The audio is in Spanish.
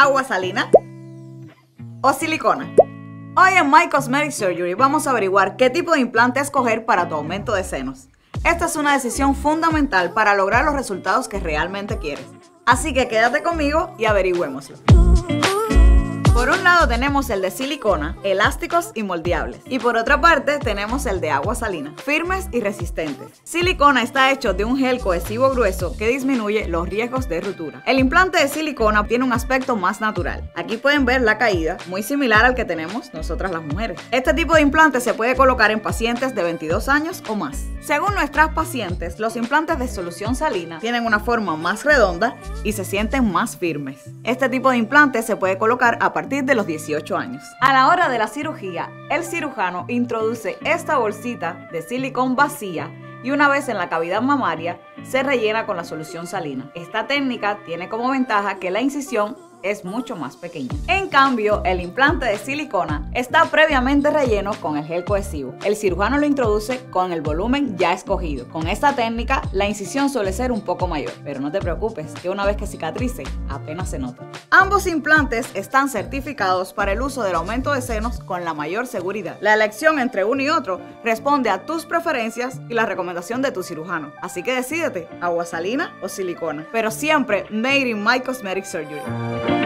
¿Agua salina o silicona? Hoy en My Cosmetic Surgery vamos a averiguar qué tipo de implante escoger para tu aumento de senos. Esta es una decisión fundamental para lograr los resultados que realmente quieres. Así que quédate conmigo y averigüémoslo. Por un lado tenemos el de silicona, elásticos y moldeables. Y por otra parte tenemos el de agua salina, firmes y resistentes. Silicona está hecho de un gel cohesivo grueso que disminuye los riesgos de ruptura. El implante de silicona tiene un aspecto más natural. Aquí pueden ver la caída, muy similar al que tenemos nosotras las mujeres. Este tipo de implante se puede colocar en pacientes de 22 años o más. Según nuestras pacientes, los implantes de solución salina tienen una forma más redonda y se sienten más firmes. Este tipo de implante se puede colocar a partir de los 18 años. A la hora de la cirugía, el cirujano introduce esta bolsita de silicón vacía y una vez en la cavidad mamaria se rellena con la solución salina. Esta técnica tiene como ventaja que la incisión es mucho más pequeña. En cambio, el implante de silicona está previamente relleno con el gel cohesivo. El cirujano lo introduce con el volumen ya escogido. Con esta técnica, la incisión suele ser un poco mayor, pero no te preocupes, que una vez que cicatrice, apenas se nota. Ambos implantes están certificados para el uso del aumento de senos con la mayor seguridad. La elección entre uno y otro responde a tus preferencias y la recomendación de tu cirujano. Así que decídete, agua salina o silicona, pero siempre made in my cosmetic surgery.